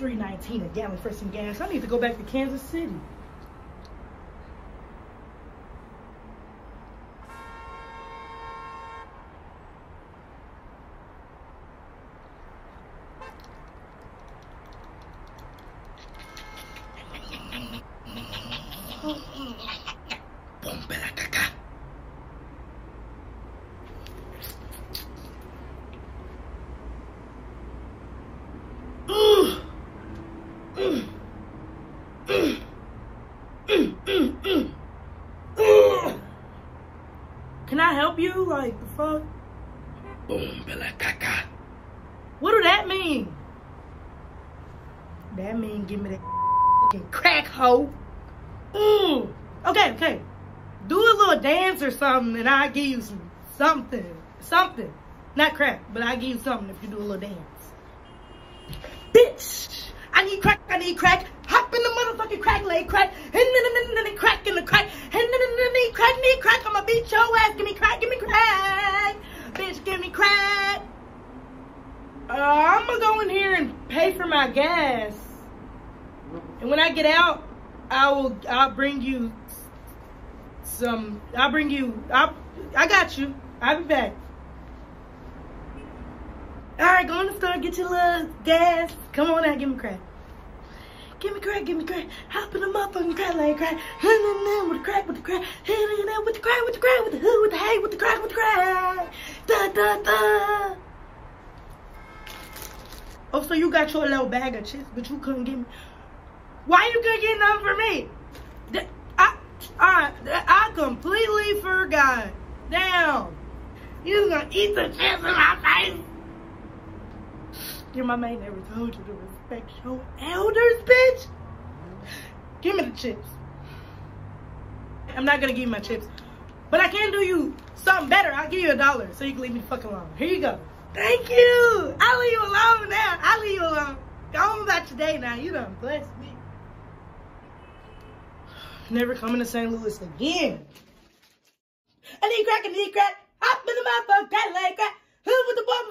319 a gallon for some gas. I need to go back to Kansas City. Can I help you? Like, the fuck? Pompe la caca. What do that mean? That mean give me that fucking crack hoe. Mm. Okay, okay. Do a little dance or something and I'll give you some something. Something. Not crack, but I'll give you something if you do a little dance. Bitch! I need crack, I need crack. Hop in the motherfucking crack, lay crack. And then, and then, then, then, crack in the crack. And then, then, then, crack, need crack. I'ma beat your ass. Give me crack, give me crack. Bitch, give me crack. Uh, I'm gonna go in here and pay for my gas. And when I get out, I will. I'll bring you some. I'll bring you. I. I got you. I'll be back. All right, go in the store, get your little gas. Come on out, give me crack. Give me crack, give me crack. Hop in the motherfucking crack like crack. With the crack, with the crack. With the crack, with the crack, with the hood, with the hay, with the crack, with the crack. Da da da. Oh, so you got your little bag of chips, but you couldn't give me. Why you couldn't get none for me? I, I, I completely forgot. Damn. You gonna eat the chips in my face. Your mama ain't never told you to respect your elders, bitch. Give me the chips. I'm not gonna give you my chips, but I can do you something better. I'll give you a dollar so you can leave me the fuck alone. Here you go. Thank you. I'll leave you alone now. I'll leave you alone. Go on about your day now. You done blessed me. Never coming to St. Louis again. I need crack, I need crack. Hop in the motherfucker, cat like crack. Who with the motherfucker,